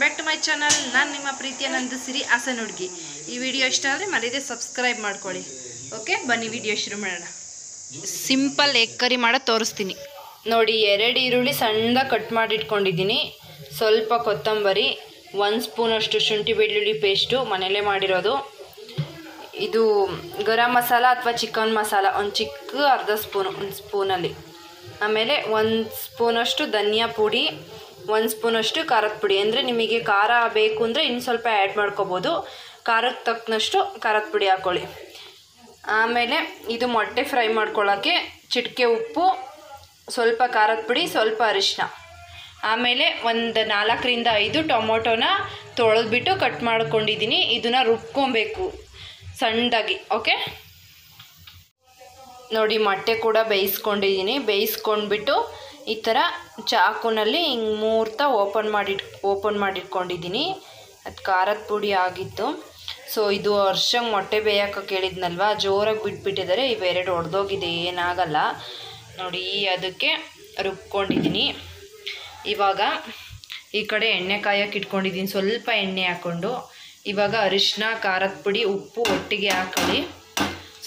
Back to my channel ನಾನು ನಿಮ್ಮ ಪ್ರೀತಿಯ ನಂದು ಸಿರಿ ಹಾಸನ್ ಹುಡುಗಿ. ಈ ವಿಡಿಯೋ ಇಷ್ಟ ಆದರೆ ಮರೀದೆ ಸಬ್ಸ್ಕ್ರೈಬ್ ಮಾಡ್ಕೊಳ್ಳಿ. ಓಕೆ ಬನ್ನಿ ವಿಡಿಯೋ ಶುರು ಮಾಡೋಣ. ಸಿಂಪಲ್ ಎಗ್ ಕರಿ ಮಾಡೋ ತೋರಿಸ್ತೀನಿ. ನೋಡಿ, ಎರಡು ಈರುಳ್ಳಿ ಸಣ್ಣದಾಗಿ ಕಟ್ ಮಾಡಿ ಇಟ್ಕೊಂಡಿದ್ದೀನಿ ಸ್ವಲ್ಪ ಕೊತ್ತಂಬರಿ, ಒಂದು ಸ್ಪೂನಷ್ಟು ಶುಂಠಿ ಬೆಳ್ಳುಳ್ಳಿ ಪೇಸ್ಟು ಮನೇಲೇ ಮಾಡಿರೋದು. ಇದು ಗರಂ ಮಸಾಲ ಅಥವಾ ಚಿಕನ್ ಮಸಾಲ, ಒಂದು ಚಿಕ್ಕ ಅರ್ಧ ಸ್ಪೂನು ಒಂದು ಸ್ಪೂನಲ್ಲಿ ಆಮೇಲೆ ಒಂದು ಸ್ಪೂನಷ್ಟು ಧನಿಯಾ ಪುಡಿ ಒಂದು ಸ್ಪೂನಷ್ಟು ಖಾರದ ಪುಡಿ. ಅಂದರೆ ನಿಮಗೆ ಖಾರ ಬೇಕು ಅಂದರೆ ಇನ್ನು ಸ್ವಲ್ಪ ಆ್ಯಡ್ ಮಾಡ್ಕೋಬೋದು. ಖಾರಕ್ಕೆ ತಕ್ಕನಷ್ಟು ಖಾರದ ಪುಡಿ ಹಾಕ್ಕೊಳ್ಳಿ ಆಮೇಲೆ ಇದು ಮೊಟ್ಟೆ ಫ್ರೈ ಮಾಡ್ಕೊಳ್ಳೋಕ್ಕೆ ಚಿಟಿಕೆ ಉಪ್ಪು, ಸ್ವಲ್ಪ ಖಾರದ ಪುಡಿ, ಸ್ವಲ್ಪ ಅರಿಶಿನ ಆಮೇಲೆ ಒಂದು ನಾಲ್ಕರಿಂದ ಐದು ಟೊಮೊಟೊನ ತೊಳೆದ್ಬಿಟ್ಟು ಕಟ್ ಮಾಡ್ಕೊಂಡಿದ್ದೀನಿ ಇದನ್ನು ರುಬ್ಕೊಬೇಕು ಸಣ್ಣದಾಗಿ, ಓಕೆ? ನೋಡಿ, ಮೊಟ್ಟೆ ಕೂಡ ಬೇಯಿಸ್ಕೊಂಡಿದ್ದೀನಿ ಬೇಯಿಸ್ಕೊಂಡ್ಬಿಟ್ಟು ಈ ಥರ ಚಾಕುನಲ್ಲಿ ಹಿಂಗೆ ಮೂರ್ತ ಓಪನ್ ಮಾಡಿ ಓಪನ್ ಮಾಡಿಟ್ಕೊಂಡಿದ್ದೀನಿ. ಅದು ಖಾರದ ಪುಡಿ ಆಗಿತ್ತು. ಸೊ, ಇದು ವರ್ಷಂಗೆ ಮೊಟ್ಟೆ ಬೇಯಕ್ಕೆ ಕೇಳಿದ್ನಲ್ವ? ಜೋರಾಗಿ ಬಿಟ್ಬಿಟ್ಟಿದ್ದಾರೆ ಇವೆರಡು ಒಡೆದೋಗಿದೆ, ಏನಾಗಲ್ಲ. ನೋಡಿ ಅದಕ್ಕೆ ರುಬ್ಕೊಂಡಿದ್ದೀನಿ. ಇವಾಗ ಈ ಕಡೆ ಎಣ್ಣೆ ಕಾಯಕ್ಕೆ ಇಟ್ಕೊಂಡಿದ್ದೀನಿ. ಸ್ವಲ್ಪ ಎಣ್ಣೆ ಹಾಕ್ಕೊಂಡು. ಇವಾಗ ಅರಿಶಿನ ಖಾರದ ಪುಡಿ, ಉಪ್ಪು ಒಟ್ಟಿಗೆ ಹಾಕೊಳ್ಳಿ.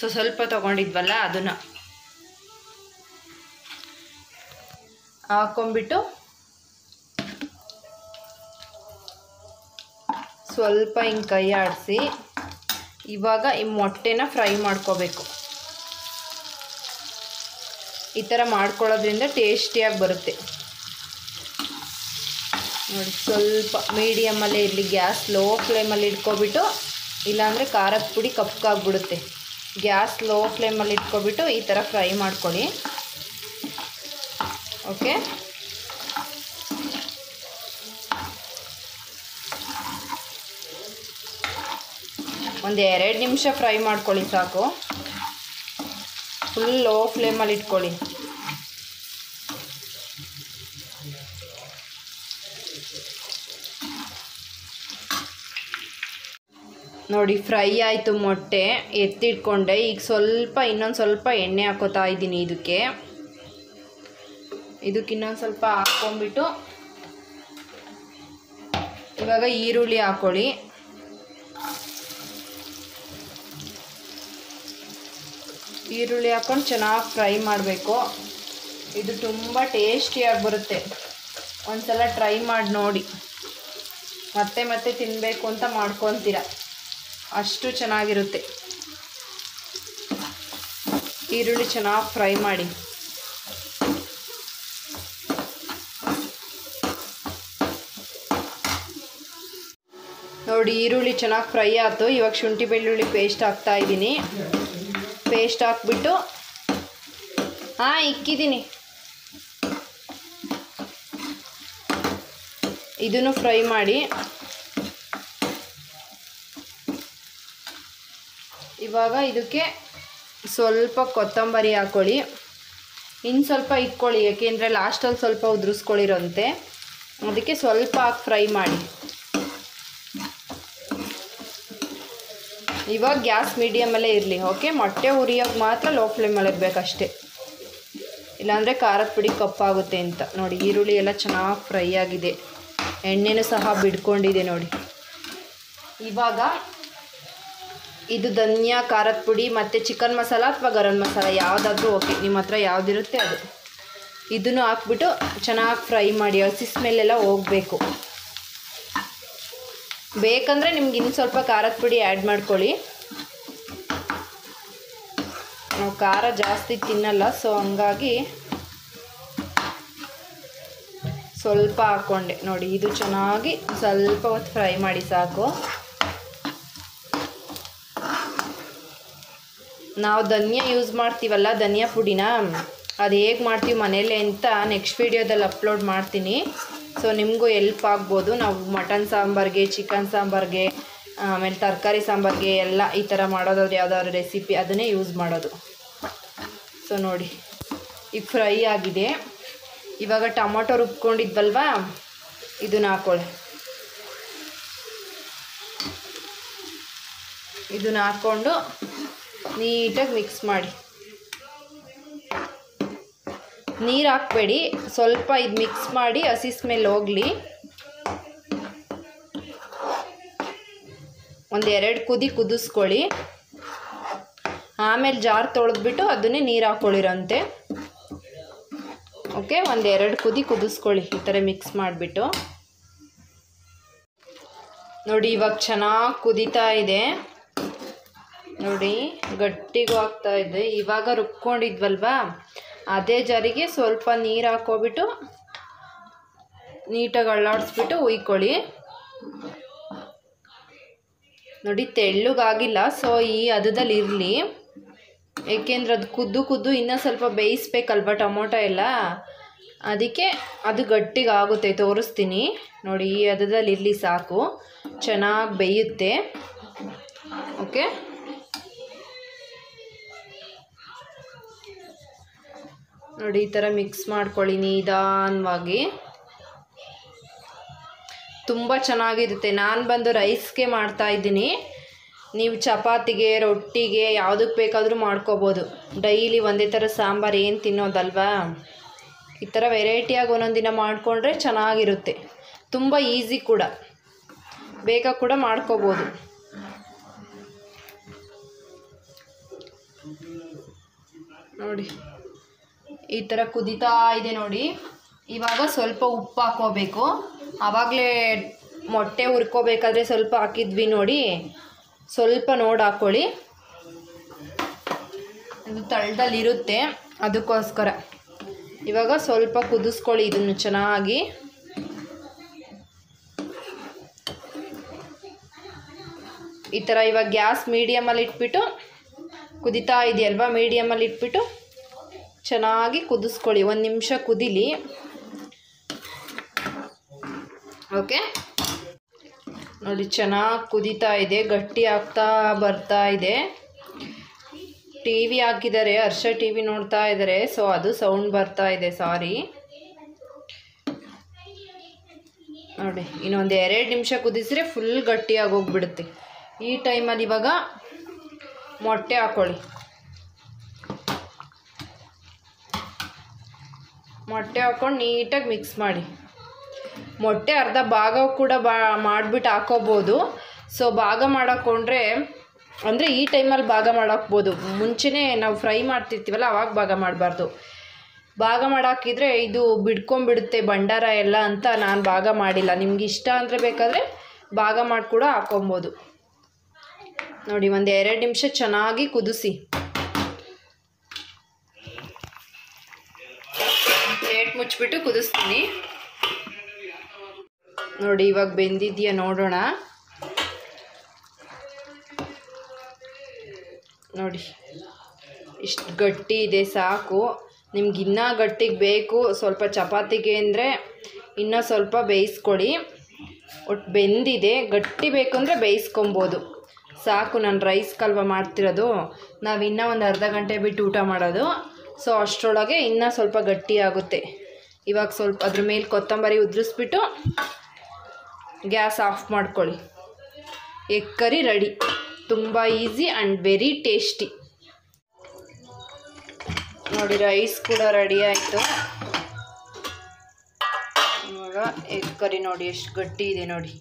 ಸೊ, ಸ್ವಲ್ಪ ತೊಗೊಂಡಿದ್ವಲ್ಲ, ಅದನ್ನು. ಹಾಕೊಂಬಿಟ್ಟು ಸ್ವಲ್ಪ ಹಿಂಗೆ ಕೈ ಆಡಿಸಿ, ಇವಾಗ ಈ ಮೊಟ್ಟೆನ ಫ್ರೈ ಮಾಡ್ಕೋಬೇಕು. ಈ ಥರ ಮಾಡ್ಕೊಳ್ಳೋದ್ರಿಂದ ಟೇಸ್ಟಿಯಾಗಿ ಬರುತ್ತೆ. ನೋಡಿ, ಸ್ವಲ್ಪ ಮೀಡಿಯಮಲ್ಲೇ ಇರಲಿ, ಗ್ಯಾಸ್ ಲೋ ಫ್ಲೇಮಲ್ಲಿ ಇಟ್ಕೊಬಿಟ್ಟು, ಇಲ್ಲಾಂದರೆ ಖಾರದ ಪುಡಿ ಕಪ್ಪಾಗ್ಬಿಡುತ್ತೆ. ಗ್ಯಾಸ್ ಲೋ ಫ್ಲೇಮಲ್ಲಿ ಇಟ್ಕೊಬಿಟ್ಟು ಈ ಥರ ಫ್ರೈ ಮಾಡ್ಕೊಳ್ಳಿ. ಓಕೆ? ಒಂದು ಎರಡು ನಿಮಿಷ ಫ್ರೈ ಮಾಡ್ಕೊಳ್ಳಿ ಸಾಕು. ಫುಲ್ ಲೋ ಫ್ಲೇಮಲ್ಲಿ ಇಟ್ಕೊಳ್ಳಿ. ನೋಡಿ, ಫ್ರೈ ಆಯಿತು ಮೊಟ್ಟೆ. ಎತ್ತಿಟ್ಕೊಂಡೆ. ಈಗ ಸ್ವಲ್ಪ, ಇನ್ನೊಂದು ಸ್ವಲ್ಪ ಎಣ್ಣೆ ಹಾಕೋತಾ ಇದ್ದೀನಿ ಇದಕ್ಕೆ. ಇದಕ್ಕೆ ಇನ್ನೊಂದು ಸ್ವಲ್ಪ ಹಾಕ್ಕೊಂಬಿಟ್ಟು ಇವಾಗ ಈರುಳ್ಳಿ ಹಾಕ್ಕೊಳ್ಳಿ ಈರುಳ್ಳಿ ಹಾಕ್ಕೊಂಡು ಚೆನ್ನಾಗಿ ಫ್ರೈ ಮಾಡಬೇಕು. ಇದು ತುಂಬ ಟೇಸ್ಟಿಯಾಗಿ ಬರುತ್ತೆ. ಒಂದ್ಸಲ ಟ್ರೈ ಮಾಡಿ ನೋಡಿ. ಮತ್ತೆ ಮತ್ತೆ ತಿನ್ನಬೇಕು ಅಂತ ಮಾಡ್ಕೊತೀರ. ಅಷ್ಟು ಚೆನ್ನಾಗಿರುತ್ತೆ. ಈರುಳ್ಳಿ ಚೆನ್ನಾಗಿ ಫ್ರೈ ಮಾಡಿ. ನೋಡಿ, ಈರುಳ್ಳಿ ಚೆನ್ನಾಗಿ ಫ್ರೈ ಆಯ್ತು. ಇವಾಗ ಶುಂಠಿ ಬೆಳ್ಳುಳ್ಳಿ ಪೇಸ್ಟ್ ಹಾಕ್ತಾ ಇದ್ದೀನಿ. ಪೇಸ್ಟ್ ಹಾಕ್ಬಿಟ್ಟು, ಹಾಂ, ಇಕ್ಕಿದ್ದೀನಿ. ಇದನ್ನು ಫ್ರೈ ಮಾಡಿ. ಇವಾಗ ಇದಕ್ಕೆ ಸ್ವಲ್ಪ ಕೊತ್ತಂಬರಿ ಹಾಕ್ಕೊಳ್ಳಿ ಇನ್ನು ಸ್ವಲ್ಪ ಇಟ್ಕೊಳ್ಳಿ, ಯಾಕೆಂದರೆ ಲಾಸ್ಟಲ್ಲಿ ಸ್ವಲ್ಪ ಉದುರಿಸ್ಕೊಳ್ಳಿರೋಂತೆ. ಅದಕ್ಕೆ ಸ್ವಲ್ಪ ಹಾಕಿ ಫ್ರೈ ಮಾಡಿ. ಇವಾಗ ಗ್ಯಾಸ್ ಮೀಡಿಯಮಲ್ಲೇ ಇರಲಿ ಓಕೆ ಮೊಟ್ಟೆ ಹುರಿಯೋಕೆ ಮಾತ್ರ ಲೋ ಫ್ಲೇಮಲ್ಲಿ ಇರಬೇಕಷ್ಟೇ. ಇಲ್ಲಾಂದರೆ ಖಾರದ ಪುಡಿ ಕಪ್ಪಾಗುತ್ತೆ ಅಂತ. ನೋಡಿ, ಈರುಳ್ಳಿ ಎಲ್ಲ ಚೆನ್ನಾಗಿ ಫ್ರೈ ಆಗಿದೆ. ಎಣ್ಣೆನೂ ಸಹ ಬಿಡ್ಕೊಂಡಿದೆ ನೋಡಿ. ಇವಾಗ ಇದು ಧನಿಯಾ ಖಾರದ ಪುಡಿ ಮತ್ತು ಚಿಕನ್ ಮಸಾಲ ಅಥವಾ ಗರಂ ಮಸಾಲ, ಯಾವುದಾದ್ರೂ ಓಕೆ ನಿಮ್ಮ ಹತ್ರ ಯಾವುದಿರುತ್ತೆ ಅದು. ಇದನ್ನು ಹಾಕ್ಬಿಟ್ಟು ಚೆನ್ನಾಗಿ ಫ್ರೈ ಮಾಡಿ, ಹಸಿ ಸ್ಮೆಲ್ಲೆಲ್ಲ ಹೋಗಬೇಕು. ಬೇಕಂದರೆ ನಿಮ್ಗೆ ಇನ್ನು ಸ್ವಲ್ಪ ಖಾರದ ಪುಡಿ ಆ್ಯಡ್ ಮಾಡ್ಕೊಳ್ಳಿ. ನಾವು ಖಾರ ಜಾಸ್ತಿ ತಿನ್ನಲ್ಲ ಸೊ ಹಂಗಾಗಿ ಸ್ವಲ್ಪ ಹಾಕ್ಕೊಂಡೆ ನೋಡಿ, ಇದು ಚೆನ್ನಾಗಿ ಸ್ವಲ್ಪ ಹೊತ್ತು ಫ್ರೈ ಮಾಡಿ ಸಾಕು. ನಾವು ಧನಿಯಾ ಯೂಸ್ ಮಾಡ್ತೀವಲ್ಲ, ಧನಿಯಾ ಪುಡಿನ, ಅದು ಹೇಗೆ ಮಾಡ್ತೀವಿ ಮನೇಲೆ ಅಂತ ನೆಕ್ಸ್ಟ್ ವೀಡಿಯೋದಲ್ಲಿ ಅಪ್ಲೋಡ್ ಮಾಡ್ತೀನಿ. ಸೊ ನಿಮಗೂ ಎಲ್ಪ್ ಆಗ್ಬೋದು. ನಾವು ಮಟನ್ ಸಾಂಬಾರಿಗೆ ಚಿಕನ್ ಸಾಂಬಾರಿಗೆ, ಆಮೇಲೆ ತರಕಾರಿ ಸಾಂಬಾರಿಗೆ ಎಲ್ಲ ಈ ಥರ ಮಾಡೋದಾದ್ರೆ ಯಾವುದಾದ್ರು ರೆಸಿಪಿ ಅದನ್ನೇ ಯೂಸ್ ಮಾಡೋದು. ಸೊ ನೋಡಿ. ಈಗ ಫ್ರೈ ಆಗಿದೆ. ಇವಾಗ ಟೊಮೊಟೊ ರುಬ್ಕೊಂಡಿದ್ವಲ್ವಾ? ಇದನ್ನ ಹಾಕೊಳ್ಳಿ. ಇದನ್ನ ಹಾಕ್ಕೊಂಡು ನೀಟಾಗಿ ಮಿಕ್ಸ್ ಮಾಡಿ. ನೀರು ಹಾಕಬೇಡಿ. ಸ್ವಲ್ಪ ಇದು ಮಿಕ್ಸ್ ಮಾಡಿ ಹಸಿ ಸ್ಮೆಲ್ ಹೋಗಲಿ. ಒಂದು ಎರಡು ಕುದಿ ಕುದಿಸ್ಕೊಳ್ಳಿ. ಆಮೇಲೆ ಜಾರ್ ತೊಳೆದ್ಬಿಟ್ಟು ಅದನ್ನೇ ನೀರು ಹಾಕ್ಕೊಳ್ಳಿರಂತೆ ಓಕೆ ಒಂದು ಎರಡು ಕುದಿ ಕುದಿಸ್ಕೊಳ್ಳಿ. ಈ ಥರ ಮಿಕ್ಸ್ ಮಾಡಿಬಿಟ್ಟು. ನೋಡಿ, ಇವಾಗ ಚೆನ್ನಾಗಿ ಕುದೀತಾ ಇದೆ. ನೋಡಿ, ಗಟ್ಟಿಗೂ ಆಗ್ತಾ ಇದೆ. ಇವಾಗ ರುಬ್ಕೊಂಡಿದ್ವಲ್ವಾ? ಅದೇ ಜರಿಗೆ ಸ್ವಲ್ಪ ನೀರು ಹಾಕೋಬಿಟ್ಟು ನೀಟಾಗಿ ಅಳ್ಳಾಡಿಸ್ಬಿಟ್ಟು ಉಯ್ಕೊಳ್ಳಿ ನೋಡಿ, ತೆಳ್ಳಗಾಗಿಲ್ಲ ಸೊ ಈ ಅದದಲ್ಲಿ ಇರಲಿ. ಏಕೆಂದ್ರೆ ಅದು ಕುದ್ದು ಕುದ್ದು ಇನ್ನೂ ಸ್ವಲ್ಪ ಬೇಯಿಸ್ಬೇಕಲ್ವ ಟೊಮೊಟೊ ಎಲ್ಲ? ಅದಕ್ಕೆ ಅದು ಗಟ್ಟಿಗೆ ಆಗುತ್ತೆ ತೋರಿಸ್ತೀನಿ. ನೋಡಿ, ಈ ಅದದಲ್ಲಿ ಇರಲಿ ಸಾಕು. ಚೆನ್ನಾಗಿ ಬೇಯುತ್ತೆ. ಓಕೆ ನೋಡಿ, ಈ ಥರ ಮಿಕ್ಸ್ ಮಾಡ್ಕೊಳ್ಳಿ ನಿಧಾನವಾಗಿ. ತುಂಬ ಚೆನ್ನಾಗಿರುತ್ತೆ. ನಾನು ಬಂದು ರೈಸ್ಗೆ ಮಾಡ್ತಾ ಇದ್ದೀನಿ. ನೀವು ಚಪಾತಿಗೆ, ರೊಟ್ಟಿಗೆ ಯಾವುದಕ್ಕೆ ಬೇಕಾದರೂ ಮಾಡ್ಕೋಬೋದು. ಡೈಲಿ ಒಂದೇ ಥರ ಸಾಂಬಾರು ಏನು ತಿನ್ನೋದಲ್ವಾ? ಈ ಥರ ವೆರೈಟಿಯಾಗಿ ಒಂದೊಂದು ದಿನ ಮಾಡಿಕೊಂಡ್ರೆ ಚೆನ್ನಾಗಿರುತ್ತೆ. ತುಂಬ ಈಸಿ ಕೂಡ. ಬೇಗ ಕೂಡ ಮಾಡ್ಕೋಬೋದು. ನೋಡಿ. ಈ ಥರ ಕುದಿತಾ ಇದೆ ನೋಡಿ. ಇವಾಗ ಸ್ವಲ್ಪ ಉಪ್ಪು ಹಾಕೋಬೇಕು ಆವಾಗಲೇ ಮೊಟ್ಟೆ ಹುರ್ಕೋಬೇಕಾದ್ರೆ ಸ್ವಲ್ಪ ಹಾಕಿದ್ವಿ ನೋಡಿ. ಸ್ವಲ್ಪ ನೋಡಿ ಹಾಕ್ಕೊಳ್ಳಿ ಇದು ತಳದಲ್ಲಿರುತ್ತೆ ಅದಕ್ಕೋಸ್ಕರ. ಇವಾಗ ಸ್ವಲ್ಪ ಕುದಿಸ್ಕೊಳ್ಳಿ ಇದನ್ನು ಚೆನ್ನಾಗಿ. ಈ ಥರ ಇವಾಗ ಗ್ಯಾಸ್ ಮೀಡಿಯಮಲ್ಲಿ ಇಟ್ಬಿಟ್ಟು ಕುದಿತಾ ಇದೆಯಲ್ವಾ ಮೀಡಿಯಮಲ್ಲಿ ಇಟ್ಬಿಟ್ಟು? ಚೆನ್ನಾಗಿ ಕುದಿಸ್ಕೊಳ್ಳಿ. ಒಂದು ನಿಮಿಷ ಕುದಿಲಿ. ಓಕೆ ನೋಡಿ, ಚೆನ್ನಾಗಿ ಕುದೀತಾ ಇದೆ, ಗಟ್ಟಿ ಆಗ್ತಾ ಬರ್ತಾ ಇದೆ. ಟಿ ವಿ ಹಾಕಿದ್ದಾರೆ, ಹರ್ಷ ಟಿ ವಿ ನೋಡ್ತಾ ಇದ್ದಾರೆ ಸೊ ಅದು ಸೌಂಡ್ ಬರ್ತಾ ಇದೆ ಸಾರಿ ನೋಡಿ, ಇನ್ನೊಂದು ಎರಡು ನಿಮಿಷ ಕುದಿಸಿದ್ರೆ ಫುಲ್ ಗಟ್ಟಿಯಾಗಿ ಹೋಗ್ಬಿಡುತ್ತೆ. ಈ ಟೈಮಲ್ಲಿ ಇವಾಗ ಮೊಟ್ಟೆ ಹಾಕ್ಕೊಳ್ಳಿ ಮೊಟ್ಟೆ ಹಾಕ್ಕೊಂಡು ನೀಟಾಗಿ ಮಿಕ್ಸ್ ಮಾಡಿ. ಮೊಟ್ಟೆ ಅರ್ಧ ಭಾಗ ಕೂಡ ಬಾ, ಮಾಡಿಬಿಟ್ಟು ಹಾಕೋಬೋದು. ಸೊ ಭಾಗ ಮಾಡಾಕೊಂಡ್ರೆ ಅಂದರೆ ಈ ಟೈಮಲ್ಲಿ ಭಾಗ ಮಾಡಾಕ್ಬೋದು. ಮುಂಚೆನೇ ನಾವು ಫ್ರೈ ಮಾಡ್ತಿರ್ತೀವಲ್ಲ, ಅವಾಗ ಭಾಗ ಮಾಡಬಾರ್ದು. ಭಾಗ ಮಾಡಾಕಿದ್ರೆ ಇದು ಬಿಡ್ಕೊಂಬಿಡುತ್ತೆ ಭಂಡಾರ ಎಲ್ಲ ಅಂತ ನಾನು ಭಾಗ ಮಾಡಿಲ್ಲ. ನಿಮ್ಗೆ ಇಷ್ಟ ಅಂದರೆ ಬೇಕಾದರೆ ಭಾಗ ಮಾಡಿ ಕೂಡ ಹಾಕೊಬೋದು. ನೋಡಿ, ಒಂದು ಎರಡು ನಿಮಿಷ ಚೆನ್ನಾಗಿ ಕುದಿಸಿ. ಮುಚ್ಚಿಬಿಟ್ಟು ಕುದಿಸ್ತೀನಿ. ನೋಡಿ, ಇವಾಗ ಬೆಂದಿದೆಯಾ ನೋಡೋಣ. ನೋಡಿ, ಇಷ್ಟು ಗಟ್ಟಿ ಇದೆ, ಸಾಕು. ನಿಮ್ಗೆ ಇನ್ನೂ ಗಟ್ಟಿಗೆ ಬೇಕು, ಸ್ವಲ್ಪ ಚಪಾತಿಗೆ ಅಂದರೆ ಇನ್ನೂ ಸ್ವಲ್ಪ ಬೇಯಿಸ್ಕೊಡಿ. ಒಟ್ಟು ಬೆಂದಿದೆ, ಗಟ್ಟಿ ಬೇಕು ಅಂದರೆ ಬೇಯಿಸ್ಕೊಬೋದು. ಸಾಕು, ನಾನು ರೈಸ್ ಕಲ್ವ ಮಾಡ್ತಿರೋದು. ನಾವು ಇನ್ನೂ ಒಂದು ಅರ್ಧ ಗಂಟೆ ಬಿಟ್ಟು ಊಟ ಮಾಡೋದು. ಸೊ, ಅಷ್ಟರೊಳಗೆ ಇನ್ನೂ ಸ್ವಲ್ಪ ಗಟ್ಟಿ ಆಗುತ್ತೆ. ಇವಾಗ ಸ್ವಲ್ಪ ಅದ್ರ ಮೇಲೆ ಕೊತ್ತಂಬರಿ ಉದುರಿಸ್ಬಿಟ್ಟು ಗ್ಯಾಸ್ ಆಫ್ ಮಾಡ್ಕೊಳ್ಳಿ. Egg curry ready. ತುಂಬ ಈಸಿ ಆ್ಯಂಡ್ ವೆರಿ ಟೇಸ್ಟಿ. ನೋಡಿ, ರೈಸ್ ಕೂಡ ರೆಡಿ ಆಯಿತು. ಇವಾಗ ಎಗ್ ಕರಿ ನೋಡಿ, ಎಷ್ಟು ಗಟ್ಟಿ ಇದೆ ನೋಡಿ.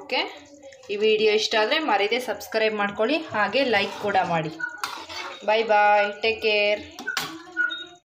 ಓಕೆ ಈ ವಿಡಿಯೋ ಇಷ್ಟ ಆದರೆ ಮರೀದೆ ಸಬ್ಸ್ಕ್ರೈಬ್ ಮಾಡ್ಕೊಳ್ಳಿ, ಹಾಗೆ ಲೈಕ್ ಕೂಡ ಮಾಡಿ. Bye bye. Take care.